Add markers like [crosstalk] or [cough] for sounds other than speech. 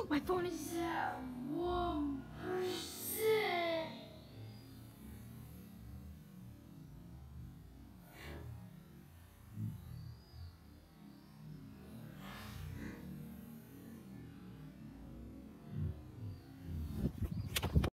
[gasps] My phone is.